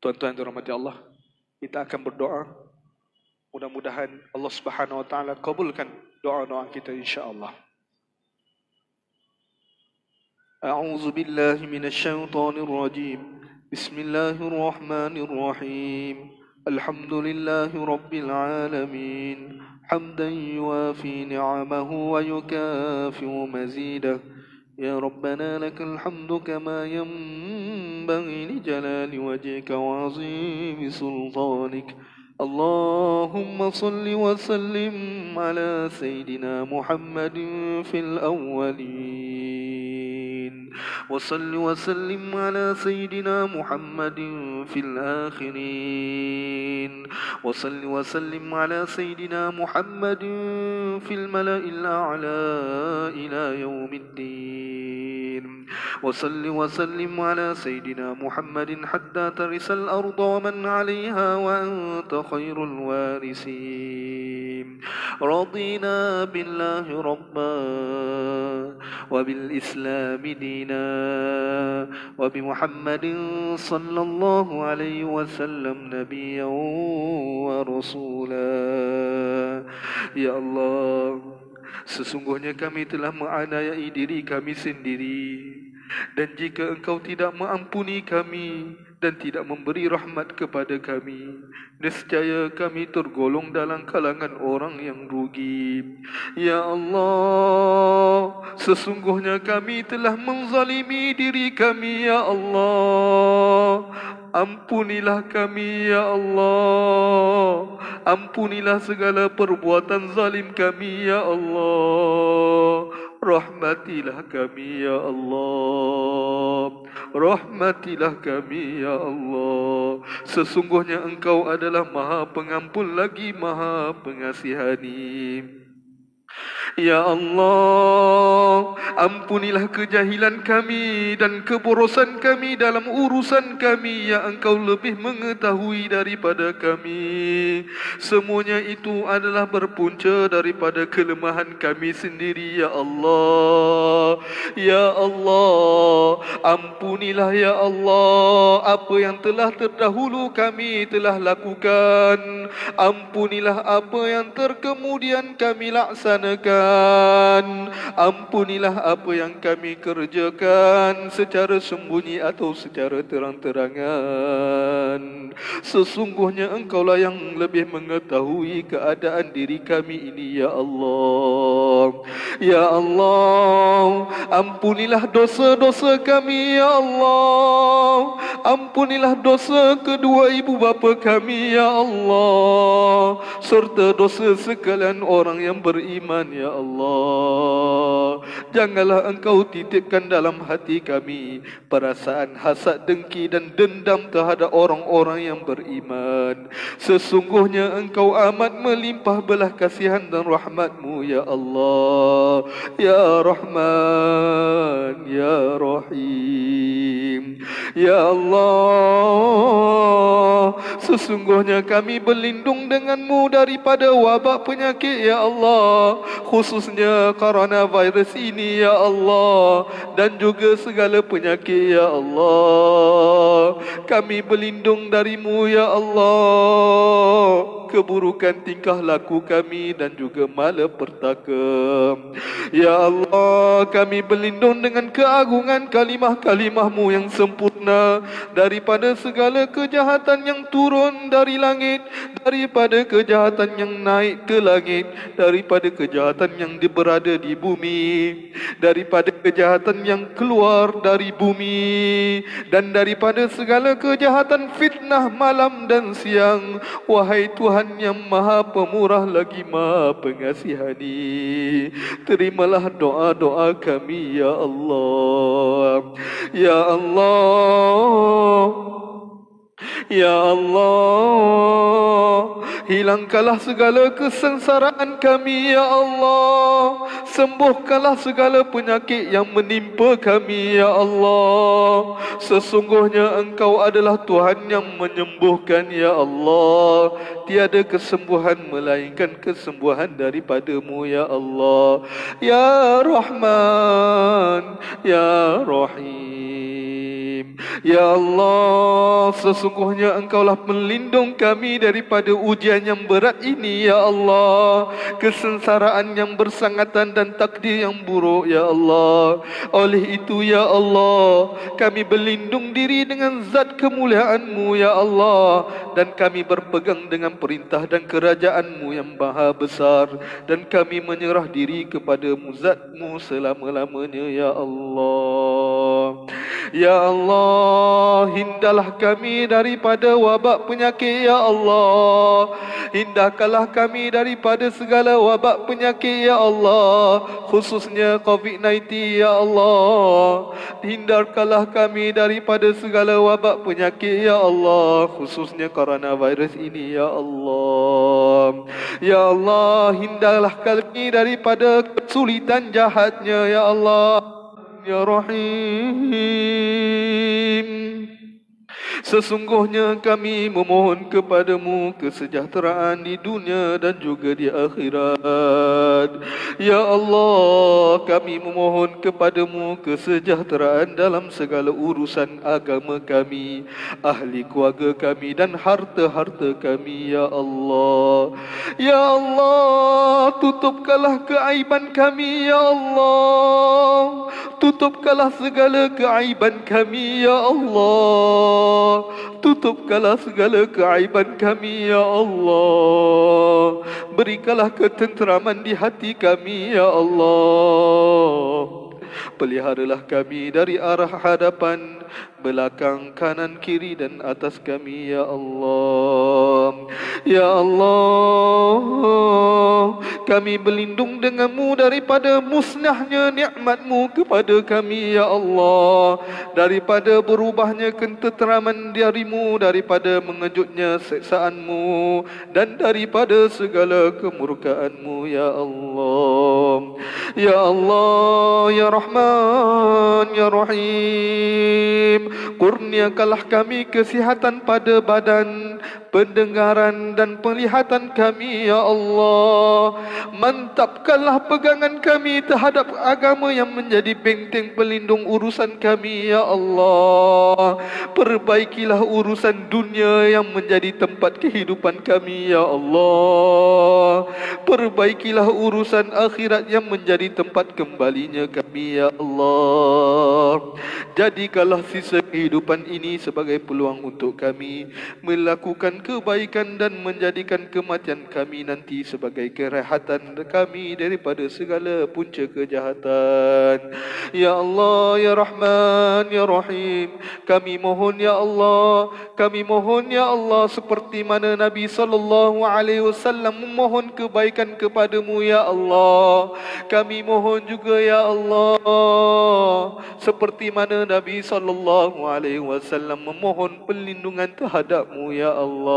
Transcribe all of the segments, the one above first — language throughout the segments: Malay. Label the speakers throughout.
Speaker 1: Tuan-tuan dan rahmati Allah, kita akan berdoa. Mudah-mudahan Allah Subhanahu wa taala kabulkan doa-doa kita insya-Allah. أعوذ بالله من الشيطان الرجيم بسم الله الرحمن الرحيم الحمد لله رب العالمين حمدا يوافي نعمه ويكافئ مزيده يا ربنا لك الحمد كما ينبغي لجلال وجهك وعظيم سلطانك. اللهم صل وسلم على سيدنا محمد في الأولين. وصل وسلم على سيدنا محمد في الآخرين. وصل وسلم على سيدنا محمد في الملأ الأعلى إلى يوم الدين. وصل وسلم على سيدنا محمد حتى ترث الأرض ومن عليها وأنت خير الوارثين. رضينا بالله ربا وبالإسلام دينا وبمحمد صلى الله عليه وسلم نبيا ورسولا. يا الله Sesungguhnya kami telah menganiayai diri kami sendiri. Dan jika engkau tidak mengampuni kami dan tidak memberi rahmat kepada kami nescaya kami tergolong dalam kalangan orang yang rugi. Ya Allah sesungguhnya kami telah menzalimi diri kami ya Allah. Ampunilah kami ya Allah ampunilah segala perbuatan zalim kami ya Allah. Rahmatilah kami ya Allah. Rahmatilah kami ya Allah. Sesungguhnya engkau adalah maha pengampun lagi maha pengasihani Ya Allah, ampunilah kejahilan kami dan keborosan kami dalam urusan kami yang engkau lebih mengetahui daripada kami. Semuanya itu adalah berpunca daripada kelemahan kami sendiri, Ya Allah. Ya Allah, ampunilah Ya Allah apa yang telah terdahulu kami telah lakukan. Ampunilah apa yang terkemudian kami laksanakan kerjakan Ampunilah apa yang kami kerjakan Secara sembunyi atau secara terang-terangan. Sesungguhnya engkaulah yang lebih mengetahui keadaan diri kami ini Ya Allah. Ya Allah Ampunilah dosa-dosa kami Ya Allah. Ampunilah dosa kedua ibu bapa kami Ya Allah. Serta dosa sekalian orang yang beriman Ya Allah. Janganlah engkau titipkan dalam hati kami Perasaan hasad dengki dan dendam terhadap orang-orang yang beriman. Sesungguhnya engkau amat melimpah belah kasihan dan rahmatmu Ya Allah. Ya Rahman Ya Rahim. Ya Allah Sesungguhnya kami berlindung denganmu daripada wabak penyakit Ya Allah. Khususnya kerana virus ini ya Allah. Dan juga segala penyakit ya Allah. Kami berlindung darimu ya Allah. Keburukan tingkah laku kami dan juga malapetaka. Ya Allah, kami berlindung dengan keagungan kalimah-kalimahmu yang sempurna daripada segala kejahatan yang turun dari langit, daripada kejahatan yang naik ke langit, daripada kejahatan yang berada di bumi, daripada kejahatan yang keluar dari bumi, dan daripada segala kejahatan fitnah malam dan siang. Wahai Tuhan, yang maha pemurah lagi maha pengasihani Terimalah doa-doa kami ya Allah Ya Allah Ya Allah Hilangkanlah segala kesengsaraan kami Ya Allah. Sembuhkanlah segala penyakit yang menimpa kami Ya Allah. Sesungguhnya Engkau adalah Tuhan yang menyembuhkan Ya Allah. Tiada kesembuhan melainkan kesembuhan daripadamu Ya Allah. Ya Rahman Ya Rahim Ya Allah, sesungguhnya Engkaulah melindung kami daripada ujian yang berat ini, Ya Allah. Kesengsaraan yang bersangatan dan takdir yang buruk, Ya Allah. Oleh itu, Ya Allah, kami berlindung diri dengan zat kemuliaan-Mu, Ya Allah. Dan kami berpegang dengan perintah dan kerajaan-Mu yang maha besar. Dan kami menyerah diri kepada zat-Mu selama-lamanya, Ya Allah. Ya Allah, hindalah kami daripada wabak penyakit, Ya Allah. Hindahkanlah kami daripada segala wabak penyakit, Ya Allah. Khususnya COVID-19, Ya Allah. Hindarkanlah kami daripada segala wabak penyakit, Ya Allah. Khususnya coronavirus ini, Ya Allah. Ya Allah, hindahlah kami daripada kesulitan jahatnya, Ya Allah. Ya Rahim Sesungguhnya kami memohon kepadamu kesejahteraan di dunia dan juga di akhirat. Ya Allah, kami memohon kepadamu kesejahteraan dalam segala urusan agama kami, ahli keluarga kami dan harta-harta kami, Ya Allah. Ya Allah, tutupkanlah keaiban kami, Ya Allah. Tutupkanlah segala keaiban kami, Ya Allah. Tutupkanlah segala keaiban kami ya Allah. Berikanlah ketenteraman di hati kami ya Allah. Peliharalah kami dari arah hadapan belakang, kanan, kiri dan atas kami ya Allah. Ya Allah, kami berlindung denganmu daripada musnahnya nikmatmu kepada kami ya Allah. Daripada berubahnya ketenteraman darimu, daripada mengejutnya seksaanmu dan daripada segala kemurkaanmu ya Allah. Ya Allah, Ya Rahman, Ya Rahim. Kurniakanlah kami kesihatan pada badan, pendengaran dan penglihatan kami, Ya Allah. Mantapkanlah pegangan kami terhadap agama yang menjadi benteng pelindung urusan kami, Ya Allah. Perbaikilah urusan dunia yang menjadi tempat kehidupan kami, Ya Allah. Perbaikilah urusan akhirat yang menjadi tempat kembalinya kami, Ya Allah. Jadikanlah sisa kehidupan ini sebagai peluang untuk kami melakukan kebaikan dan menjadikan kematian kami nanti sebagai kerehatan kami daripada segala punca kejahatan. Ya Allah, Ya Rahman, Ya Rahim, kami mohon Ya Allah, kami mohon Ya Allah seperti mana Nabi sallallahu alaihi wasallam memohon kebaikan kepadamu Ya Allah. Kami mohon juga Ya Allah seperti mana Nabi sallallahu alaihi wasallam memohon perlindungan terhadapmu Ya Allah.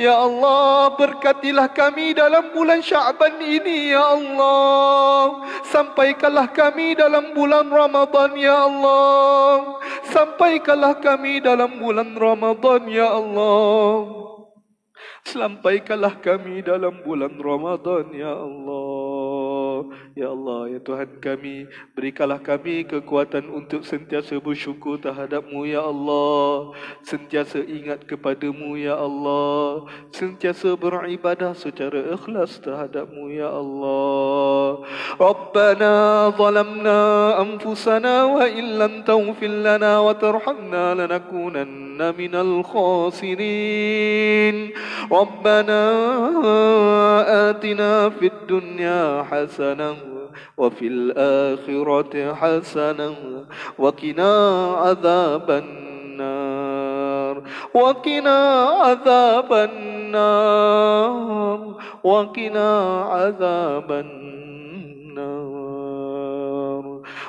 Speaker 1: Ya Allah, berkatilah kami dalam bulan Syaban ini Ya Allah. Sampaikanlah kami dalam bulan Ramadan Ya Allah. Sampaikanlah kami dalam bulan Ramadan Ya Allah. Selampaikanlah kami dalam bulan Ramadan Ya Allah Ya Allah, Ya Tuhan kami, berikanlah kami kekuatan untuk sentiasa bersyukur terhadapmu, Ya Allah. Sentiasa ingat kepadamu, Ya Allah. Sentiasa beribadah secara ikhlas terhadapmu, Ya Allah. Rabbana zalamna anfusana wa illan tawfil lana wa tarhamna lanakunanna minal khasirin. Rabbana atina fid dunya hasan حسنة وفي الآخرة حسنة وقنا عذاب النار وقنا عذاب النار وقنا عذاب النار.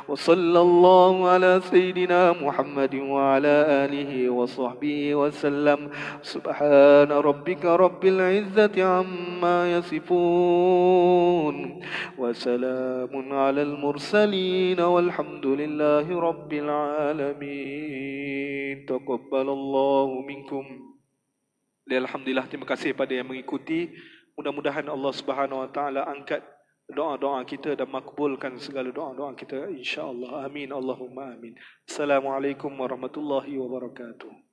Speaker 1: وصلى الله على سيدنا محمد وعلى آله وصحبه وسلم. سبحان ربك رب العزة عما يصفون وسلام على المرسلين والحمد لله رب العالمين تقبل الله منكم Alhamdulillah terima kasih pada yang mengikuti. Mudah-mudahan Allah Subhanahu Wa Taala angkat
Speaker 2: doa-doa kita dan makbulkan segala doa-doa kita insya-Allah amin Allahumma amin assalamualaikum warahmatullahi wabarakatuh